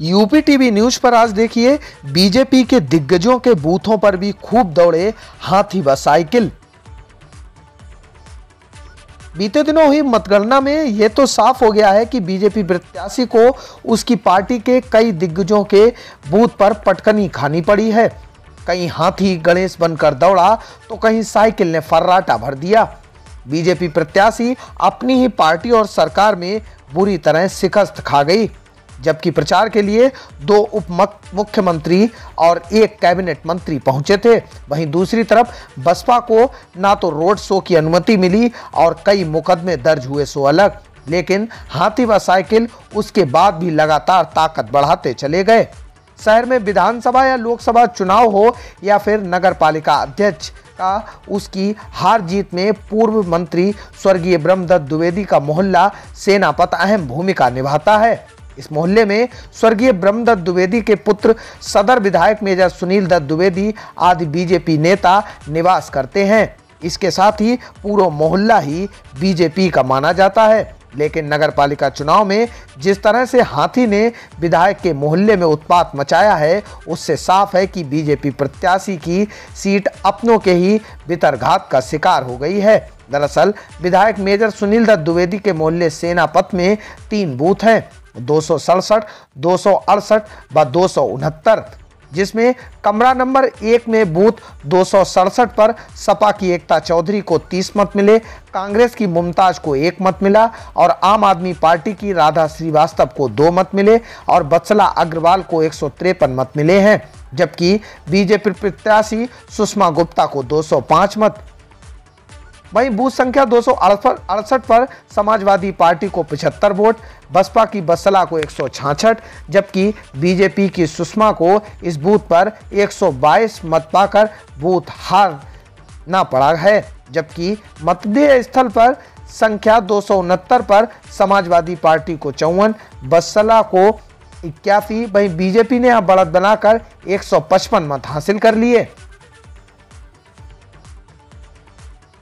UP TV news पर आज देखिए, बीजेपी के दिग्गजों के बूथों पर भी खूब दौड़े हाथी व साइकिल। बीते दिनों हुई मतगणना में यह तो साफ़ हो गया है कि बीजेपी प्रत्याशी को उसकी पार्टी के कई दिग्गजों के बूथ पर पटकनी खानी पड़ी है। कहीं हाथी गणेश बनकर दौड़ा तो कहीं साइकिल ने फर्राटा भर दिया। बीजेपी प्रत्याशी अपनी ही पार्टी और सरकार में बुरी तरह शिकस्त खा गई। जबकि प्रचार के लिए दो उप मुख्यमंत्री और एक कैबिनेट मंत्री पहुँचे थे। वहीं दूसरी तरफ़ बसपा को ना तो रोड शो की अनुमति मिली और कई मुकदमे दर्ज हुए सो अलग। लेकिन हाथी व साइकिल उसके बाद भी लगातार ताकत बढ़ाते चले गए। शहर में विधानसभा या लोकसभा चुनाव हो या फिर नगर पालिका अध्यक्ष का, उसकी हार जीत में पूर्व मंत्री स्वर्गीय ब्रह्मदत्त द्विवेदी का मोहल्ला सेनापत अहम भूमिका निभाता है। इस मोहल्ले में स्वर्गीय ब्रह्मदत्त द्विवेदी के पुत्र सदर विधायक मेजर सुनील दत्त द्विवेदी आदि बीजेपी नेता निवास करते हैं। इसके साथ ही पूरा मोहल्ला ही बीजेपी का माना जाता है। लेकिन नगर पालिका चुनाव में जिस तरह से हाथी ने विधायक के मोहल्ले में उत्पात मचाया है, उससे साफ़ है कि बीजेपी प्रत्याशी की सीट अपनों के ही वितरघात का शिकार हो गई है। दरअसल, विधायक मेजर सुनील दत्त द्विवेदी के मोहल्ले सेनापत में तीन बूथ हैं। दो सौ सड़सठ, दो सौ अड़सठ व दो सौ उनहत्तर। जिसमें कमरा नंबर एक में बूथ दो सौ सड़सठ पर सपा की एकता चौधरी को 30 मत मिले, कांग्रेस की मुमताज़ को एक मत मिला और आम आदमी पार्टी की राधा श्रीवास्तव को दो मत मिले और बत्सला अग्रवाल को एक सौ तिरपन मत मिले हैं, जबकि बीजेपी प्रत्याशी सुषमा गुप्ता को 205 मत। वहीं बूथ संख्या दो पर समाजवादी पार्टी को 75 वोट, बसपा की बसला को एक जबकि बीजेपी की सुषमा को इस बूथ पर 122 मत पाकर बूथ हार ना पड़ा है, जबकि मतदेय स्थल पर संख्या दो सौ उनहत्तर पर समाजवादी पार्टी को चौवन, बसला को इक्यासी। वहीं बीजेपी ने यहाँ बढ़त बनाकर 155 मत हासिल कर लिए।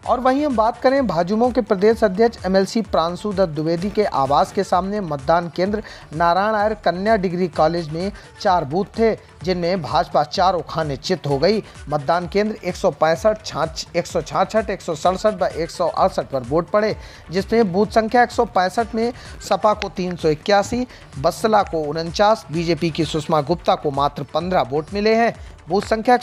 और वहीं हम बात करें भाजयुमो के प्रदेश अध्यक्ष एमएलसी प्रांशु दत्त द्विवेदी के आवास के सामने मतदान केंद्र, नारायण आयर कन्या डिग्री कॉलेज में चार बूथ थे, जिनमें भाजपा चारों खाने चित हो गई। मतदान केंद्र एक सौ पैंसठ, छाछ एक सौ छाछठ, एक सौ सड़सठ व एक सौ अड़सठ पर वोट पड़े, जिसमें बूथ संख्या एक सौ पैंसठ में सपा को तीन सौ इक्यासी, बसला को उनचास, बीजेपी की सुषमा गुप्ता को मात्र पंद्रह वोट मिले हैं। बूथ संख्या एक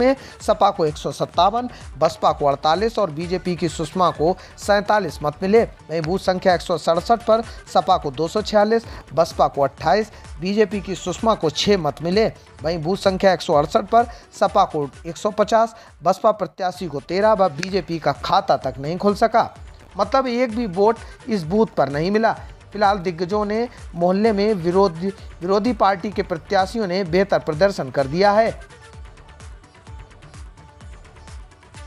में सपा को एक सौ सत्तावन बसपा को 48 और बीजेपी की सुषमा को सैंतालीस मत मिले। वहीं बूथ संख्या एक सौ सड़सठ पर सपा को 246, बसपा को 28, बीजेपी की सुषमा को 6 मत मिले। वहीं बूथ संख्या एक सौ अड़सठ पर सपा को 150, बसपा प्रत्याशी को 13 व बीजेपी का खाता तक नहीं खुल सका। मतलब एक भी वोट इस बूथ पर नहीं मिला। फ़िलहाल दिग्गजों ने मोहल्ले में विरोधी विरोधी पार्टी के प्रत्याशियों ने बेहतर प्रदर्शन कर दिया है।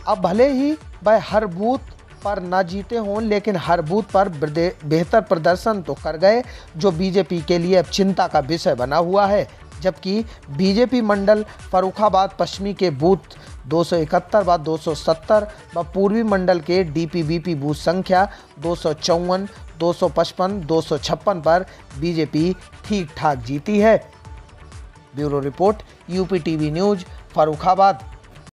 अब भले ही वह हर बूथ पर न जीते हों, लेकिन हर बूथ पर बेहतर प्रदर्शन तो कर गए, जो बीजेपी के लिए अब चिंता का विषय बना हुआ है। जबकि बीजेपी मंडल फरुखाबाद पश्चिमी के बूथ दो सौ इकहत्तर व दो सौ सत्तर व पूर्वी मंडल के डीपीबीपी बूथ संख्या दो सौ चौवन सौ चौवन दो सौ पचपन, दो सौ छप्पन पर बीजेपी ठीक ठाक जीती है। Bureau report, UP TV news Farrukhabad